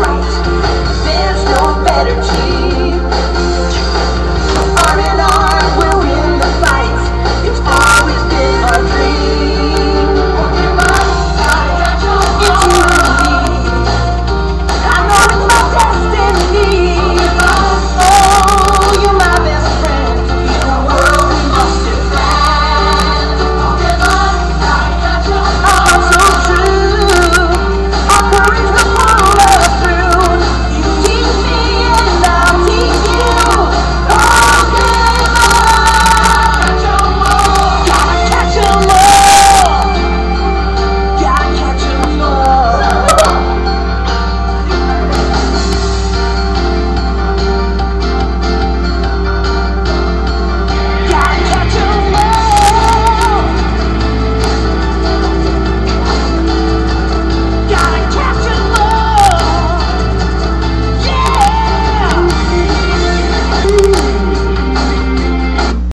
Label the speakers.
Speaker 1: right. There's no better cheese.